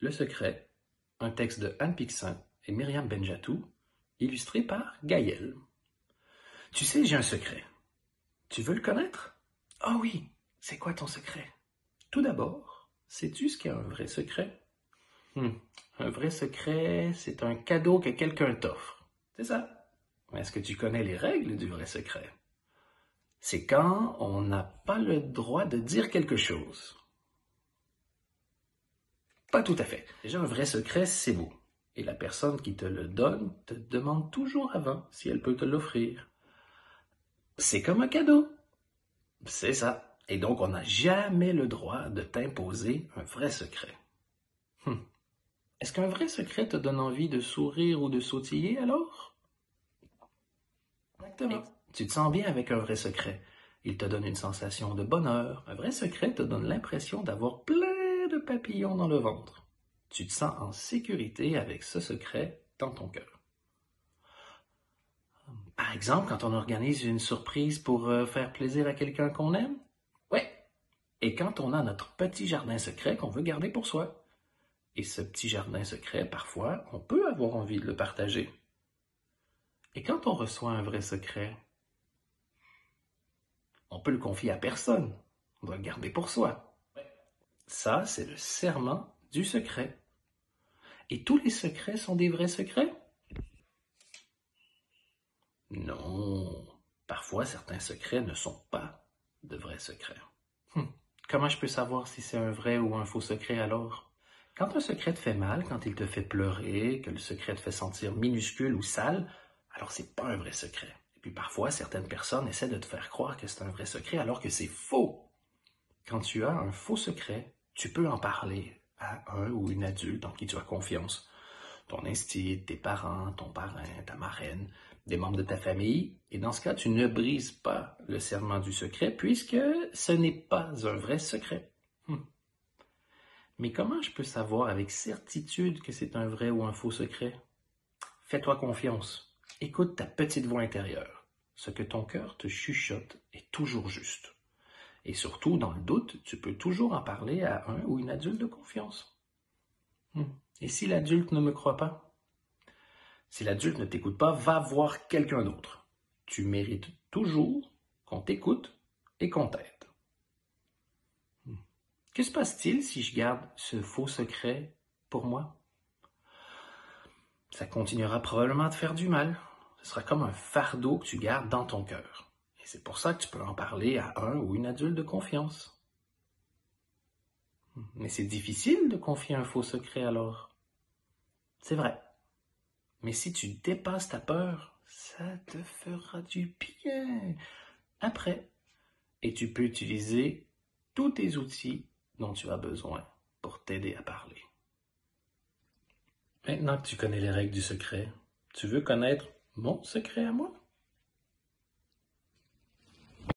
Le secret, un texte de Anne Pixin et Myriam Benjatou, illustré par Gaël. Tu sais, j'ai un secret. Tu veux le connaître? Oh oui, c'est quoi ton secret? Tout d'abord, sais-tu ce qu'est un vrai secret? Hmm. Un vrai secret, c'est un cadeau que quelqu'un t'offre. C'est ça. Est-ce que tu connais les règles du vrai secret? C'est quand on n'a pas le droit de dire quelque chose. Pas tout à fait. Déjà, un vrai secret, c'est vous. Et la personne qui te le donne te demande toujours avant si elle peut te l'offrir. C'est comme un cadeau. C'est ça. Et donc, on n'a jamais le droit de t'imposer un vrai secret. Hum. Est-ce qu'un vrai secret te donne envie de sourire ou de sautiller alors? Exactement. tu te sens bien avec un vrai secret. Il te donne une sensation de bonheur. Un vrai secret te donne l'impression d'avoir plein de papillons dans le ventre. Tu te sens en sécurité avec ce secret dans ton cœur. Par exemple, quand on organise une surprise pour euh, faire plaisir à quelqu'un qu'on aime? Ouais. Et quand on a notre petit jardin secret qu'on veut garder pour soi. Et ce petit jardin secret, parfois, on peut avoir envie de le partager. Et quand on reçoit un vrai secret, on peut le confier à personne. On doit le garder pour soi. Ça, c'est le serment du secret. Et tous les secrets sont des vrais secrets? Non. Parfois, certains secrets ne sont pas de vrais secrets. Hum. Comment je peux savoir si c'est un vrai ou un faux secret alors? Quand un secret te fait mal, quand il te fait pleurer, que le secret te fait sentir minuscule ou sale, alors c'est pas un vrai secret. Et puis parfois, certaines personnes essaient de te faire croire que c'est un vrai secret alors que c'est faux. Quand tu as un faux secret, tu peux en parler à un ou une adulte en qui tu as confiance. Ton instinct, tes parents, ton parrain, ta marraine, des membres de ta famille. Et dans ce cas, tu ne brises pas le serment du secret puisque ce n'est pas un vrai secret. Hum. Mais comment je peux savoir avec certitude que c'est un vrai ou un faux secret? Fais-toi confiance. Écoute ta petite voix intérieure. Ce que ton cœur te chuchote est toujours juste. Et surtout, dans le doute, tu peux toujours en parler à un ou une adulte de confiance. Hmm. Et si l'adulte ne me croit pas? Si l'adulte ne t'écoute pas, va voir quelqu'un d'autre. Tu mérites toujours qu'on t'écoute et qu'on t'aide. Que se passe-t-il si je garde ce faux secret pour moi? Ça continuera probablement à te faire du mal. Ce sera comme un fardeau que tu gardes dans ton cœur. C'est pour ça que tu peux en parler à un ou une adulte de confiance. Mais c'est difficile de confier un faux secret alors. C'est vrai. Mais si tu dépasses ta peur, ça te fera du bien après. Et tu peux utiliser tous tes outils dont tu as besoin pour t'aider à parler. Maintenant que tu connais les règles du secret, tu veux connaître mon secret à moi?